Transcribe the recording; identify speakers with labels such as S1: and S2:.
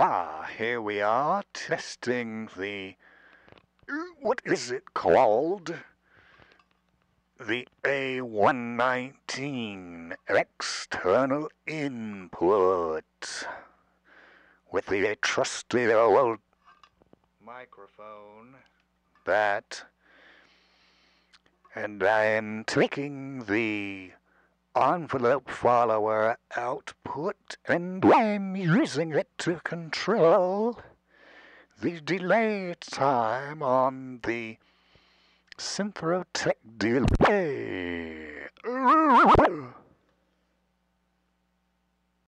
S1: Ah, here we are testing the. What is it called? The A119 external input with the trusty old microphone that and I am taking the envelope follower output and I'm using it to control the delay time on the Synthrotek delay.